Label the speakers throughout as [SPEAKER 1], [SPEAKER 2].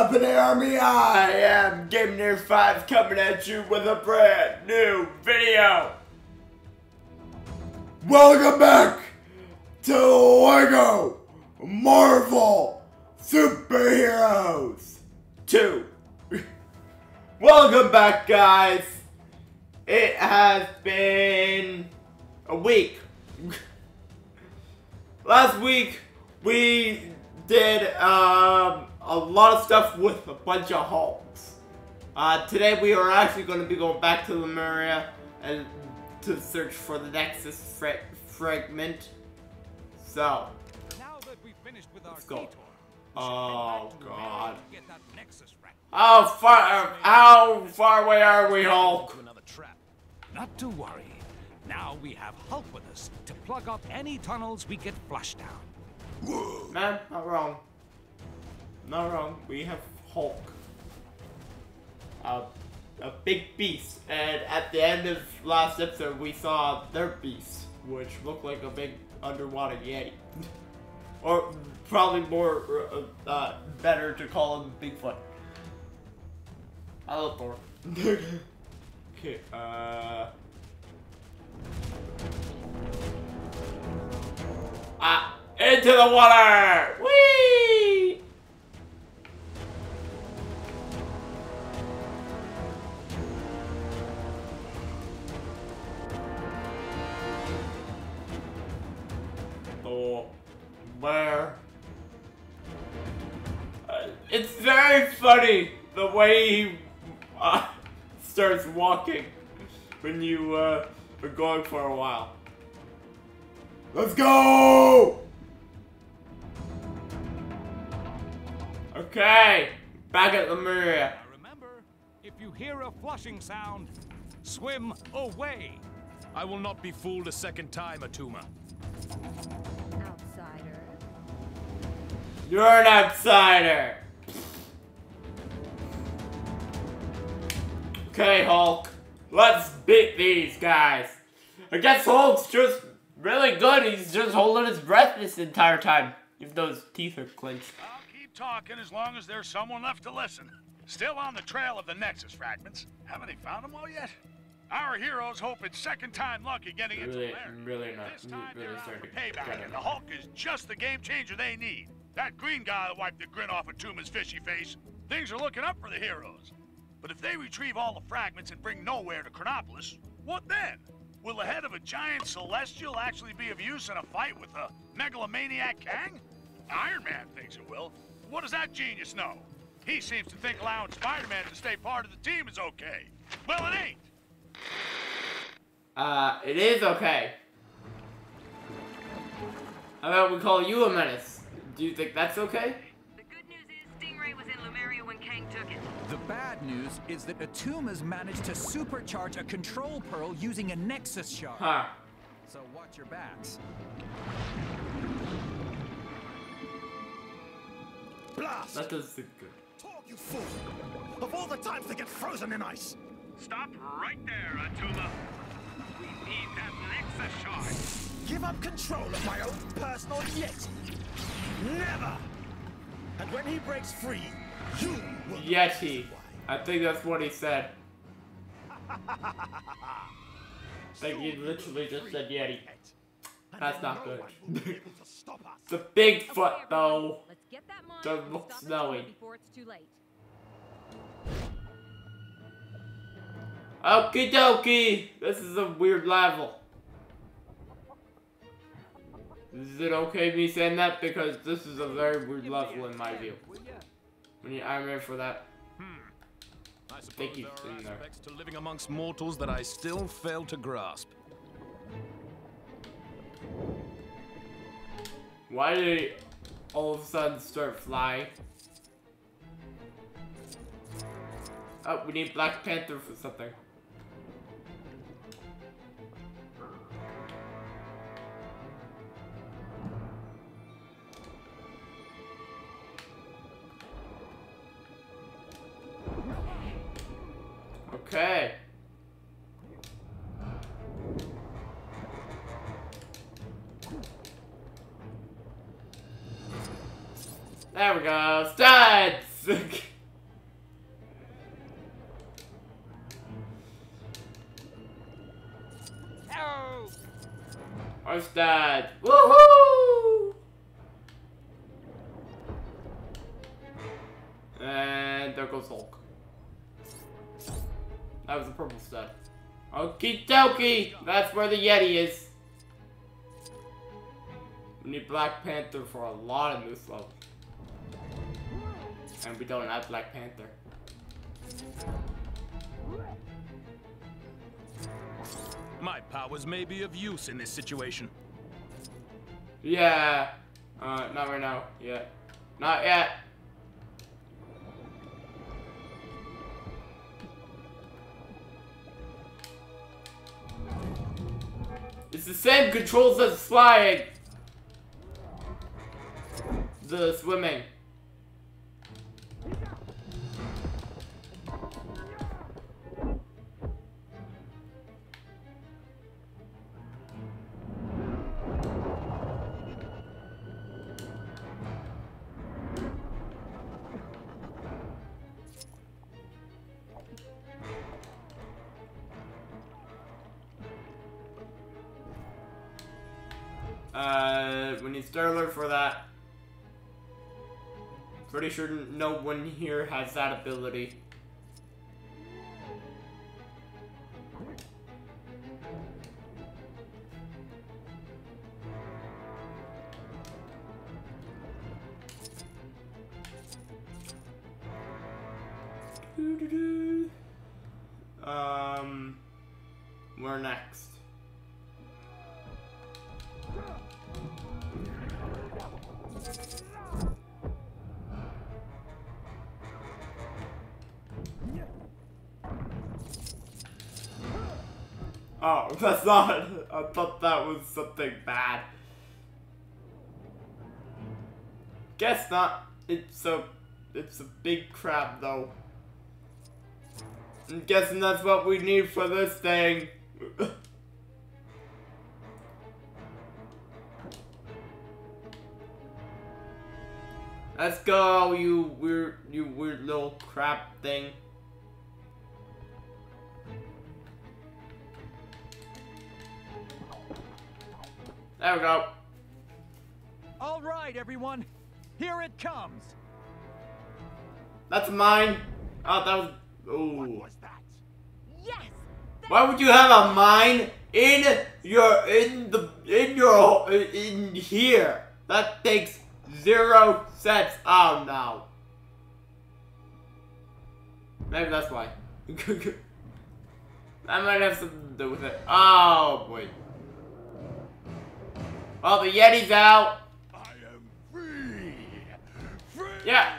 [SPEAKER 1] Up in the army? I am Game Near 5 coming at you with a brand new video. Welcome back to LEGO Marvel Superheroes 2. Welcome back guys. It has been a week. Last week we did um, a lot of stuff with a bunch of Hulks. Uh, today we are actually going to be going back to Lemuria and to search for the Nexus fra fragment. So, let's go. Oh God! How far? How far away are we, Hulk?
[SPEAKER 2] Not to worry. Now we have Hulk with us to plug up any tunnels we get flushed down.
[SPEAKER 1] Man, not wrong. Not wrong. We have Hulk. Uh, a big beast. And at the end of last episode, we saw their beast, which looked like a big underwater Yeti. or probably more uh, uh, better to call him Bigfoot. I love Thor. okay, uh... Ah! Into the water! Whee! Oh, where? Uh, it's very funny the way he uh, starts walking when you uh, are going for a while. Let's go! Okay, back at Lemuria.
[SPEAKER 2] Now remember, if you hear a flushing sound, swim away.
[SPEAKER 3] I will not be fooled a second time, Atuma.
[SPEAKER 1] You're an outsider. Okay, Hulk. Let's beat these guys. I guess Hulk's just really good. He's just holding his breath this entire time. If those teeth are clenched.
[SPEAKER 4] I'll keep talking as long as there's someone left to listen. Still on the trail of the Nexus fragments. Haven't they found them all yet? Our heroes hope it's second time lucky getting into
[SPEAKER 1] Really,
[SPEAKER 4] America.
[SPEAKER 1] really not.
[SPEAKER 4] This time
[SPEAKER 1] Really
[SPEAKER 4] they're out for payback, and the Hulk is just the game changer they need. That green guy wiped the grin off of Tuma's fishy face. Things are looking up for the heroes. But if they retrieve all the fragments and bring nowhere to Chronopolis, what then? Will the head of a giant celestial actually be of use in a fight with a megalomaniac Kang? Iron Man thinks it will. What does that genius know? He seems to think allowing Spider-Man to stay part of the team is okay. Well, it ain't.
[SPEAKER 1] Uh, it is okay. How about we call you a menace? Do you think that's okay?
[SPEAKER 5] The good news is Stingray was in Lemuria when Kang took it.
[SPEAKER 6] The bad news is that Atuma's managed to supercharge a control pearl using a Nexus shard.
[SPEAKER 1] Huh.
[SPEAKER 6] So watch your backs.
[SPEAKER 7] Blast!
[SPEAKER 1] That does look good.
[SPEAKER 7] Talk, you fool! Of all the times to get frozen in ice!
[SPEAKER 4] Stop right there, Atuma. We need that Nexus shard.
[SPEAKER 7] Give up control of my own personal Yeti! Never! And when he breaks free, you will
[SPEAKER 1] Yeti. I think that's what he said. Like he literally just said Yeti. That's not good.
[SPEAKER 7] one will be able to stop us.
[SPEAKER 1] The
[SPEAKER 5] Okay,
[SPEAKER 1] Bigfoot though.
[SPEAKER 5] Let's get that mine
[SPEAKER 1] Doesn't
[SPEAKER 5] and
[SPEAKER 1] look
[SPEAKER 5] the
[SPEAKER 1] snowy.
[SPEAKER 5] tunnel before it's too late.
[SPEAKER 1] Okie dokie. This is a weird level. Is it okay me saying that? Because this is a very weird level in my view. When you, I'm ready for that. Hmm.
[SPEAKER 3] I suppose
[SPEAKER 1] Thank you,
[SPEAKER 3] there are
[SPEAKER 1] there.
[SPEAKER 3] aspects to living amongst mortals that I still fail to grasp.
[SPEAKER 1] Why did he all of a sudden start flying? Oh, we need Black Panther for something. Okay. There we go. Studs!
[SPEAKER 2] Oh!
[SPEAKER 1] Our studs. Okie! That's where the Yeti is. We need Black Panther for a lot of new slow. And we don't have Black Panther.
[SPEAKER 3] My powers may be of use in this situation.
[SPEAKER 1] Yeah. Uh, not right now. Yeah. Not yet. The same controls as flying. The swimming. Sterler for that. Pretty sure no one here has that ability. that's not. I thought that was something bad. Guess not. It's a, it's a big crab though. I'm guessing that's what we need for this thing. Let's go, you weird, you weird little crab thing. There we go.
[SPEAKER 6] All right, everyone. Here it comes.
[SPEAKER 1] That's mine. Oh, that was. Ooh.
[SPEAKER 6] that?
[SPEAKER 5] Yes!
[SPEAKER 1] Why would you have a mine in your in the in your in here? That takes zero sense. Oh no. Maybe that's why. that might have something to do with it. Oh boy. Well, the Yeti's out.
[SPEAKER 4] I am free! Free!
[SPEAKER 1] Yeah.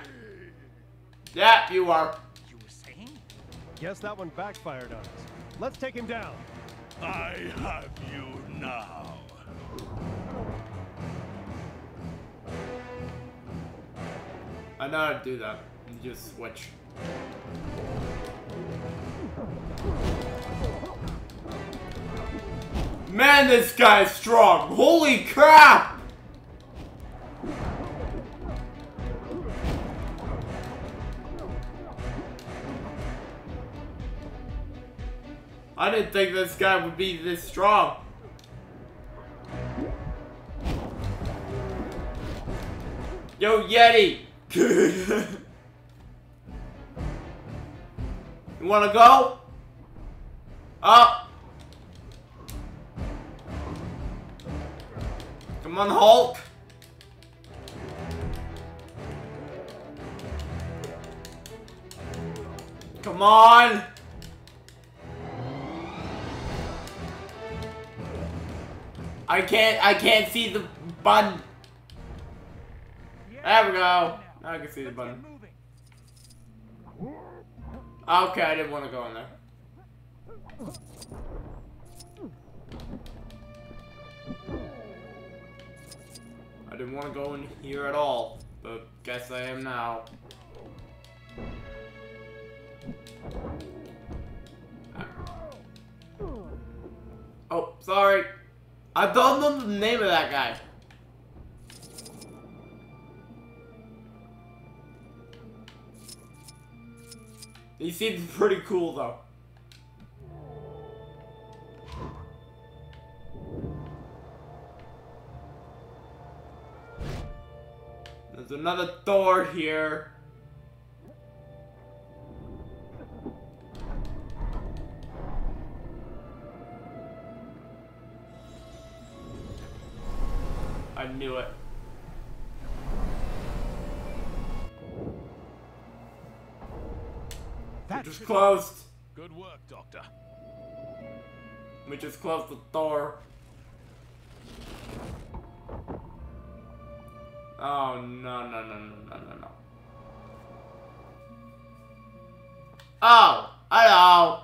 [SPEAKER 1] Yeah, you are.
[SPEAKER 2] You were saying?
[SPEAKER 7] Guess that one backfired on us. Let's take him down.
[SPEAKER 4] I have you now.
[SPEAKER 1] I know how to do that. You just switch. Man, this guy's strong. Holy crap! I didn't think this guy would be this strong. Yo, Yeti! you wanna go? Up! Come on, Hulk! Come on! I can't, I can't see the button. There we go. Now I can see the button. Okay, I didn't want to go in there. didn't want to go in here at all, but guess I am now. Ah. Oh, sorry. I don't know the name of that guy. He seems pretty cool, though. There's another door here. I knew it.
[SPEAKER 2] That
[SPEAKER 1] Just closed.
[SPEAKER 3] Good work, Doctor.
[SPEAKER 1] We just closed the door. Oh no no no no no no no. Oh, hello.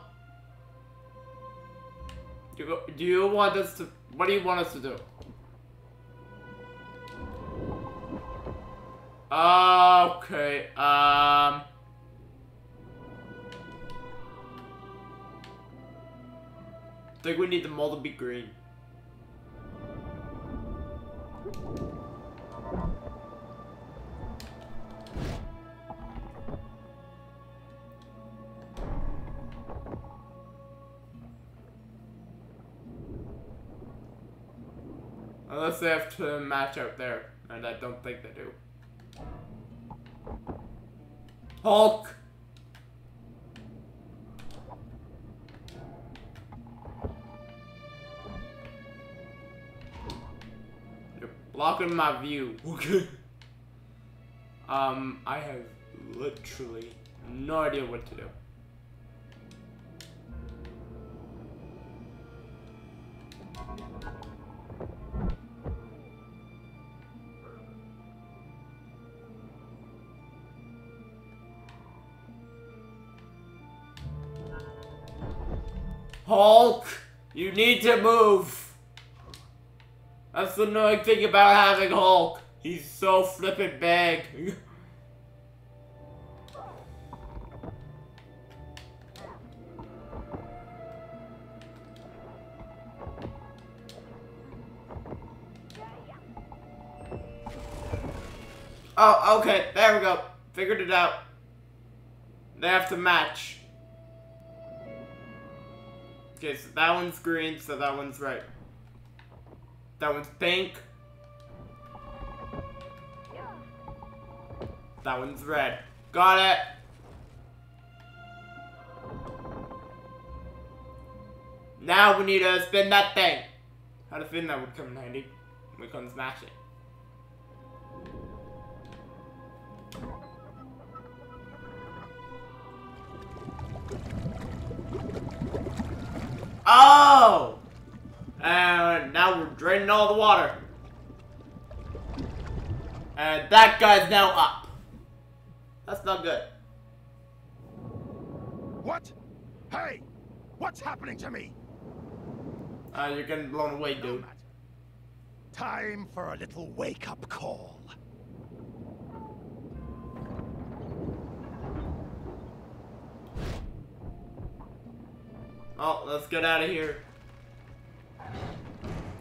[SPEAKER 1] Do you, do you want us to? What do you want us to do? Okay. Um. I think we need the mold to be green. Unless they have to match out there, and I don't think they do. Hulk! You're blocking my view. Okay. Um, I have literally no idea what to do. Hulk, you need to move. That's the annoying thing about having Hulk. He's so flippin' big. oh, okay, there we go. Figured it out. They have to match. Okay, so that one's green, so that one's right. That one's pink. That one's red. Got it. Now we need to spin that thing. How to spin that would come in handy. We can smash it. Oh! And now we're draining all the water. And that guy's now up. That's not good.
[SPEAKER 7] What? Hey! What's happening to me?
[SPEAKER 1] Uh, you're getting blown away, dude.
[SPEAKER 7] Time for a little wake-up call.
[SPEAKER 1] Oh, let's get out of here.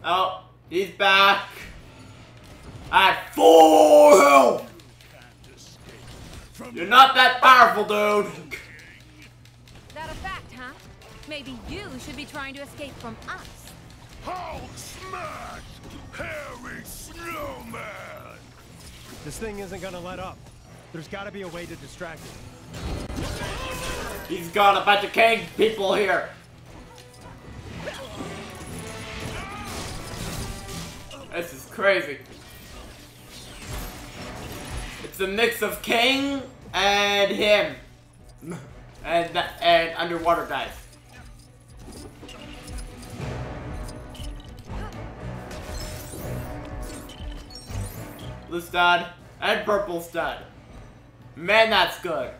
[SPEAKER 1] Oh, he's back. At full health. You're not that powerful, dude.
[SPEAKER 8] That a fact, huh? Maybe you should be trying to escape from us.
[SPEAKER 7] Hulk smash! Hairy snowman!
[SPEAKER 9] This thing isn't gonna let up. There's gotta be a way to distract it.
[SPEAKER 1] He's got a bunch of Kang people here. Crazy. It's a mix of King and him. And and underwater guys. Blue stud and purple stud. Man, that's good.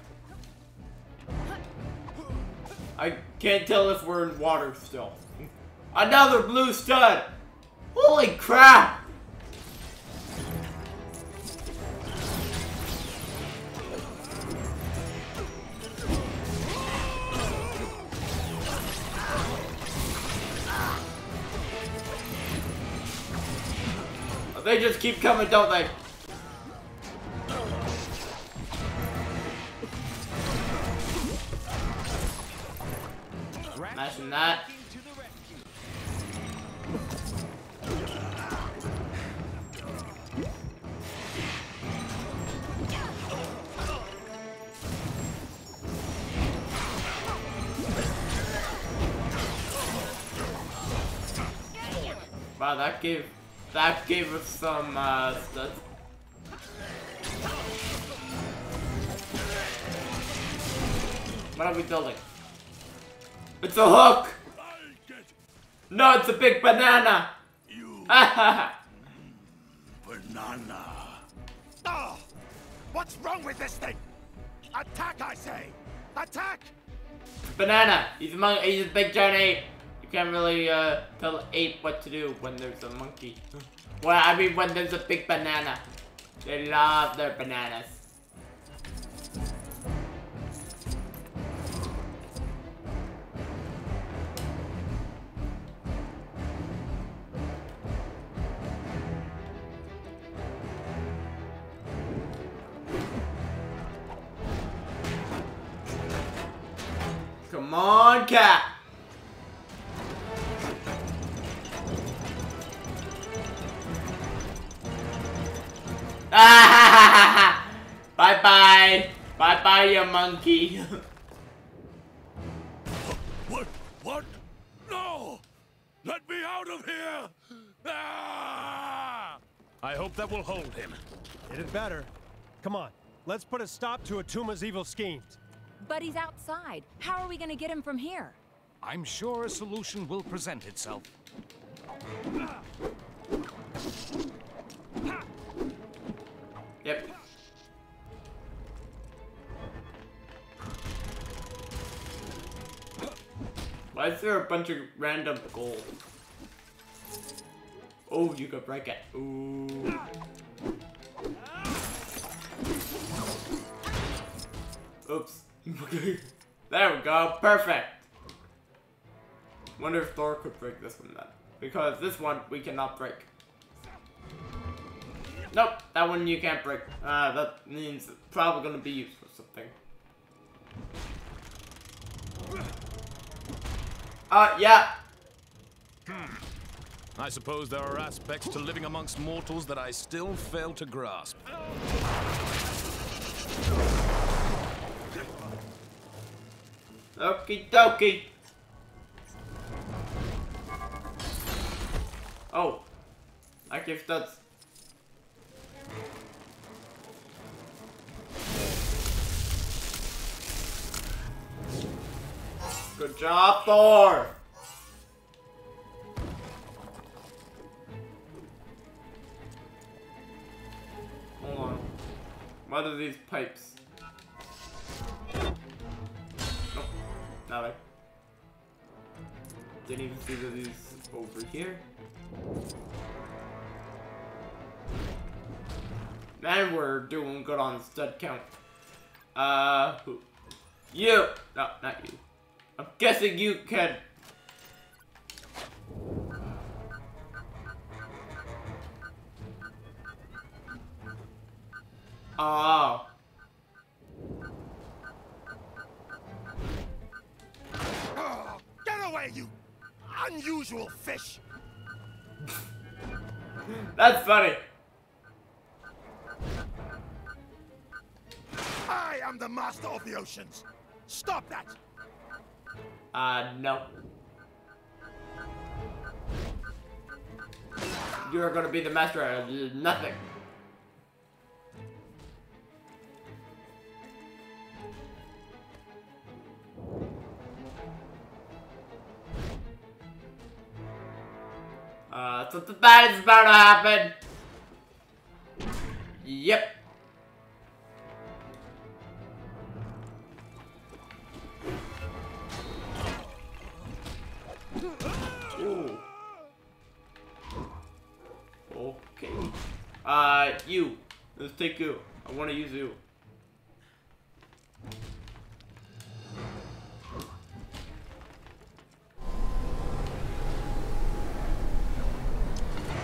[SPEAKER 1] I can't tell if we're in water still. Another blue stud! Holy crap! They just keep coming, don't they? Smashing that. Wow, that gave that gave us some uh. What are we building? It's a hook! No, it's a big banana!
[SPEAKER 4] You
[SPEAKER 1] banana!
[SPEAKER 7] Oh! What's wrong with this thing? Attack, I say! Attack!
[SPEAKER 1] banana! He's a he's a big giant ape. You can't really uh, tell ape what to do when there's a monkey. well, I mean when there's a big banana. They love their bananas. Come on, cat! bye bye! Bye bye, you monkey!
[SPEAKER 4] What? What? No! Let me out of here! Ah!
[SPEAKER 3] I hope that will hold him.
[SPEAKER 9] It had better. Come on, let's put a stop to Atuma's evil schemes.
[SPEAKER 8] But he's outside. How are we gonna get him from here?
[SPEAKER 2] I'm sure a solution will present itself.
[SPEAKER 1] yep. There a bunch of random gold? Oh, you could break it. Ooh. Oops. there we go. Perfect. Wonder if Thor could break this one then. Because this one we cannot break. Nope, that one you can't break. Uh, that means it's probably gonna be used Uh, yeah.
[SPEAKER 3] I suppose there are aspects to living amongst mortals that I still fail to grasp.
[SPEAKER 1] Okie dokie. Oh. I give studs. Good job, Thor! Hold on. What are these pipes? Nope. Not. Didn't even see that these over here. Man, we're doing good on stud count. Uh, who? You! No, not you. I'm guessing you can. Oh.
[SPEAKER 7] Oh, get away, you unusual fish!
[SPEAKER 1] That's funny.
[SPEAKER 7] I am the master of the oceans. Stop that!
[SPEAKER 1] Uh, no. You're gonna be the master of nothing. Uh, something bad is about to happen. Yep. Uh, you. Let's take you. I want to use you.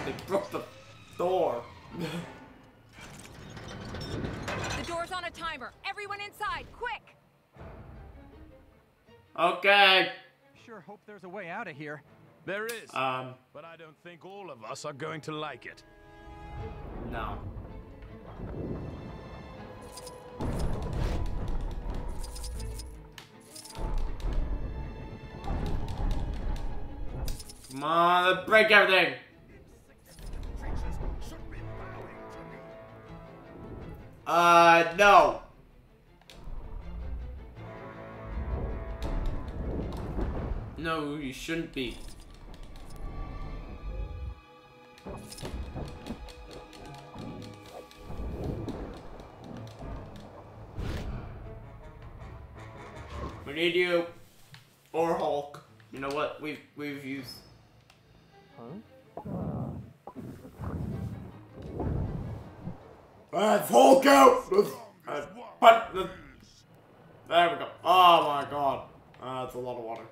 [SPEAKER 1] They broke the door.
[SPEAKER 8] The door's on a timer. Everyone inside, quick!
[SPEAKER 1] okay.
[SPEAKER 6] sure hope there's a way out of here.
[SPEAKER 3] There is,
[SPEAKER 1] Um,
[SPEAKER 3] but I don't think all of us are going to like it.
[SPEAKER 1] No. Come on, let's break everything. Uh, no. No, you shouldn't be. Need you or Hulk. You know what? We've we've used. Let's Hulk out. Let's, the, there we go. Oh my god. Uh, that's a lot of water.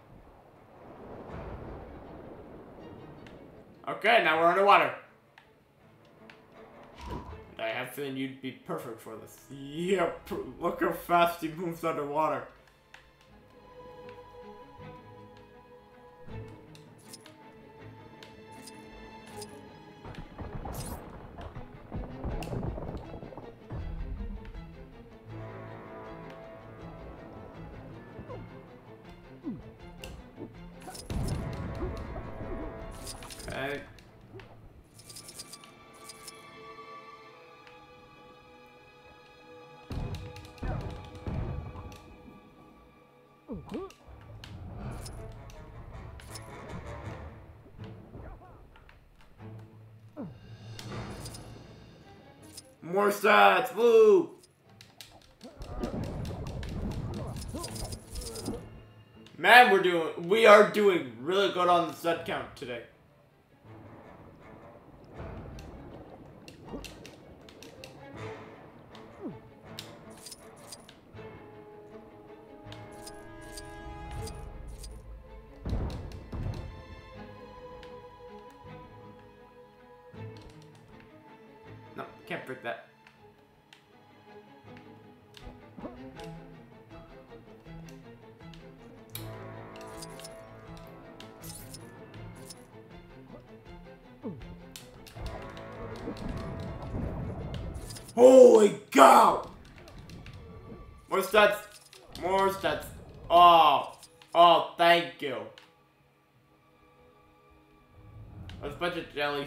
[SPEAKER 1] Okay, now we're underwater. I have feeling you'd be perfect for this. Yep, look how fast he moves underwater. More stats, woo! Man, we're doing, we are doing really good on the stat count today.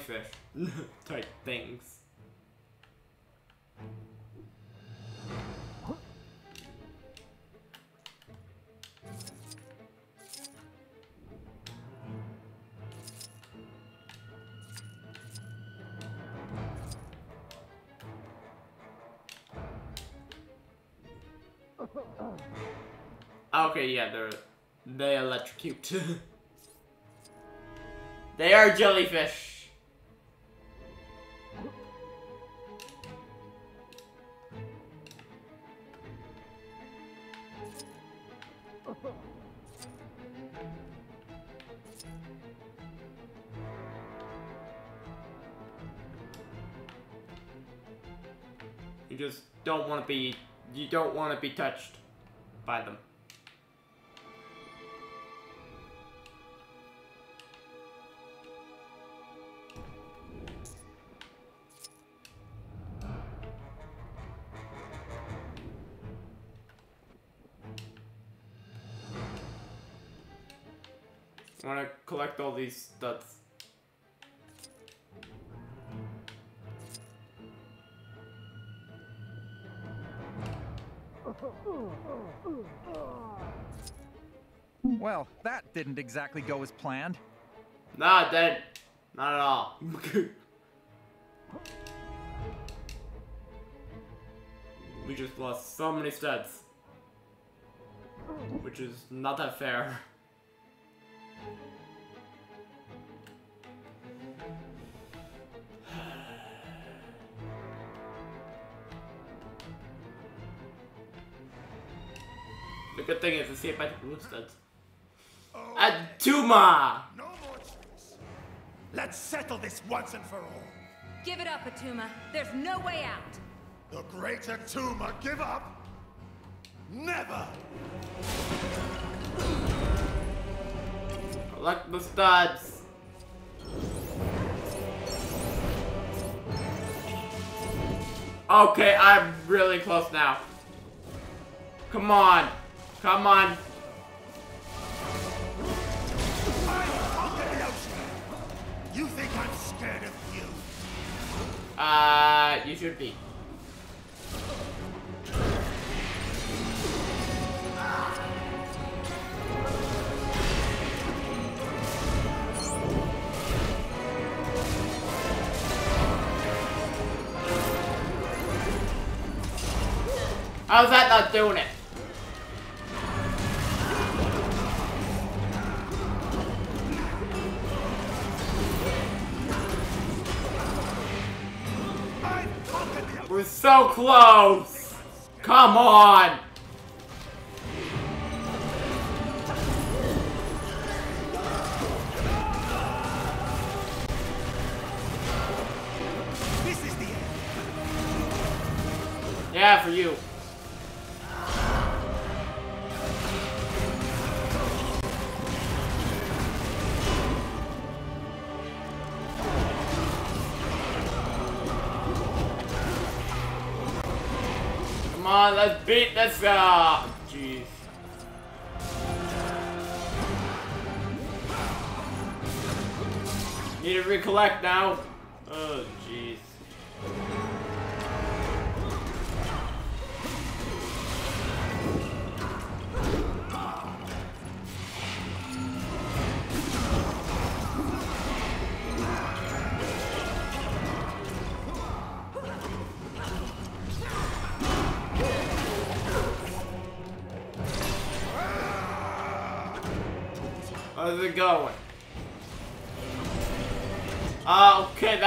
[SPEAKER 1] Jellyfish type things. Ah, okay, yeah, they're they electrocute. they are jellyfish. Don't want to be you don't want to be touched by them. I want to collect all these studs.
[SPEAKER 6] Well, that didn't exactly go as planned.
[SPEAKER 1] Nah, dead. Not at all. we just lost so many studs. Which is not that fair. Good thing is, I see a bunch of blue studs. Oh. Atuma!
[SPEAKER 7] No more tricks. Let's settle this once and for all.
[SPEAKER 8] Give it up, Atuma. There's no way out.
[SPEAKER 7] The great Atuma give up? Never!
[SPEAKER 1] Collect the studs. Okay, I'm really close now. Come on. Come on.
[SPEAKER 7] You think I'm scared of you?
[SPEAKER 1] Uh, you should be. How's that not doing it? We're so close! Come on!
[SPEAKER 7] This is the end.
[SPEAKER 1] Yeah, for you. Let's beat this guy. Jeez. Need to recollect now.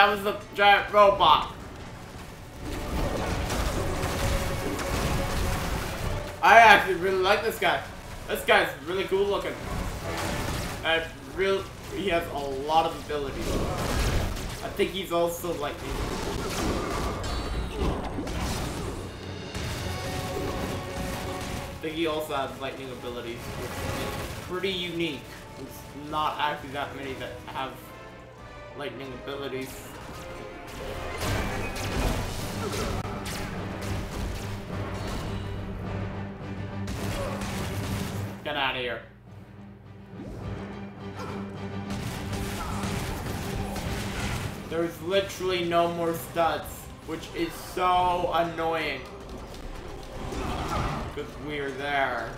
[SPEAKER 1] That was the giant robot. I actually really like this guy. This guy's really cool looking. And real, he has a lot of abilities. I think he's also lightning. I think he also has lightning abilities, pretty unique. There's not actually that many that have lightning abilities. Get out of here. There's literally no more studs, which is so annoying. Because we're there.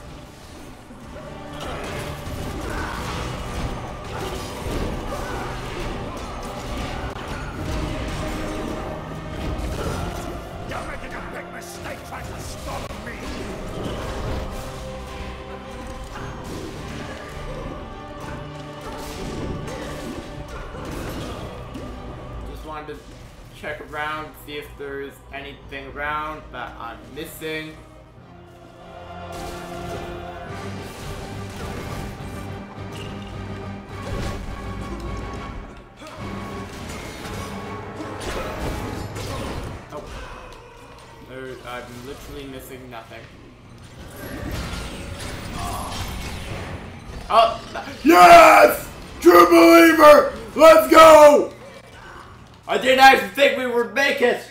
[SPEAKER 1] Just wanted to check around, see if there's anything around that I'm missing. Missing nothing. Oh! Yes! True believer! Let's go! I didn't actually think we would make it!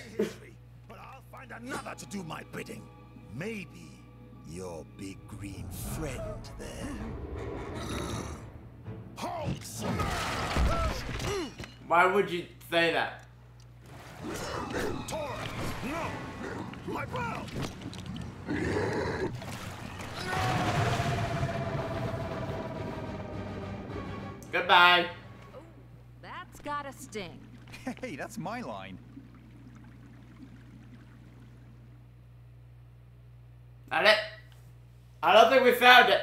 [SPEAKER 7] But I'll find another to do my bidding. Maybe your big green friend there. Hulk smash!
[SPEAKER 1] Why would you say that?
[SPEAKER 7] Tor! No! My bro!
[SPEAKER 1] Goodbye.
[SPEAKER 8] Oh, that's gotta sting.
[SPEAKER 6] Hey, that's my line.
[SPEAKER 1] That it? I don't think we found it.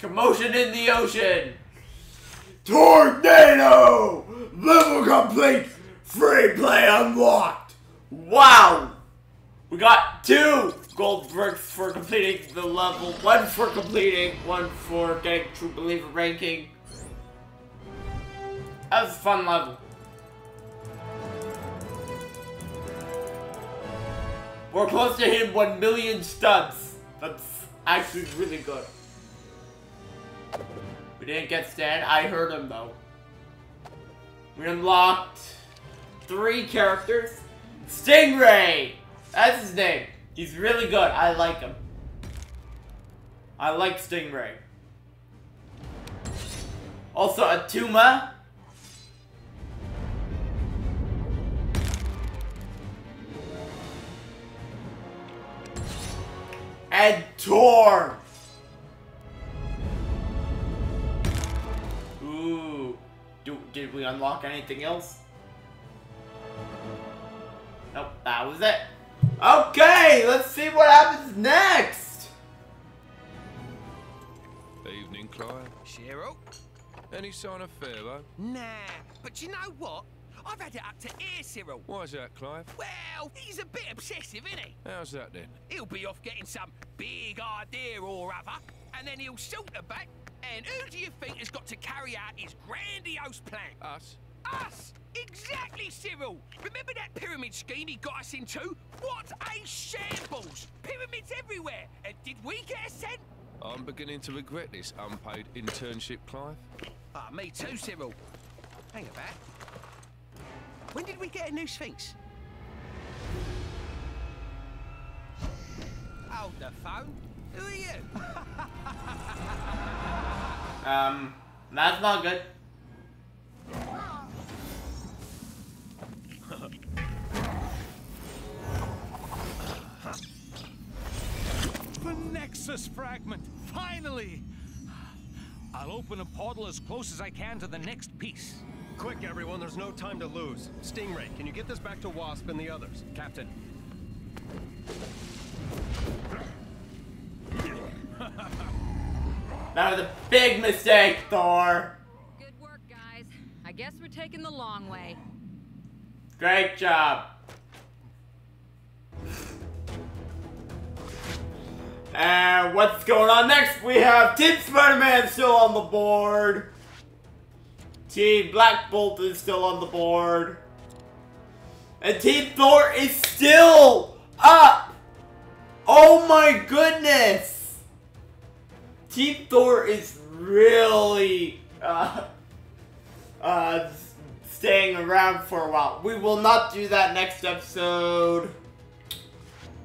[SPEAKER 1] Commotion in the ocean. Tornado! Level complete! Free play unlocked! Wow! We got two Gold Bricks for completing the level, one for completing, one for getting True Believer ranking. That was a fun level. We're close to hitting 1 million studs. That's actually really good. We didn't get Stan. I heard him though. We unlocked three characters. Stingray! That's his name. He's really good. I like him. I like Stingray. Also, Attuma. And Tor. Ooh. Do, did we unlock anything else? Nope, that was it. Okay, let's see what happens next.
[SPEAKER 3] Evening, Clive.
[SPEAKER 10] Cyril?
[SPEAKER 3] Any sign of Pharaoh?
[SPEAKER 10] Nah, but you know what? I've had it up to here, Cyril.
[SPEAKER 3] Why's that, Clive?
[SPEAKER 10] Well, he's a bit obsessive, isn't he?
[SPEAKER 3] How's that then?
[SPEAKER 10] He'll be off getting some big idea or other, and then he'll shoot her back. And who do you think has got to carry out his grandiose plan?
[SPEAKER 3] Us?
[SPEAKER 10] Us! Exactly, Cyril! Remember that pyramid scheme he got us into? What a shambles! Pyramids everywhere! And did we get a cent?
[SPEAKER 3] I'm beginning to regret this unpaid internship, Clive.
[SPEAKER 10] Ah, me too, Cyril. Hang about. When did we get a new Sphinx? Hold the phone. Who are you?
[SPEAKER 1] Um, that's not good.
[SPEAKER 2] Nexus fragment! Finally! I'll open a portal as close as I can to the next piece.
[SPEAKER 9] Quick, everyone, there's no time to lose. Stingray, can you get this back to Wasp and the others?
[SPEAKER 6] Captain.
[SPEAKER 1] That was a big mistake, Thor.
[SPEAKER 8] Good work, guys. I guess we're taking the long way.
[SPEAKER 1] Great job. And what's going on next? We have Team Spider-Man still on the board. Team Black Bolt is still on the board. And Team Thor is still up! Oh my goodness! Team Thor is really uh, uh, staying around for a while. We will not do that next episode.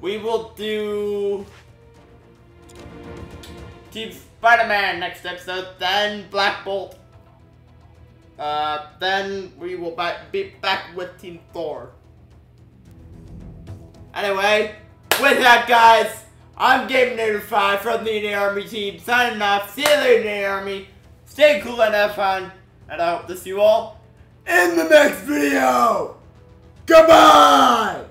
[SPEAKER 1] We will do Team Spider-Man next episode, then Black Bolt. Uh, then we will be back with Team Thor. Anyway, with that, guys, I'm Game 5 from the Inator Army team, signing off. See you later, Inator Army. Stay cool and have fun. And I hope to see you all in the next video. Goodbye!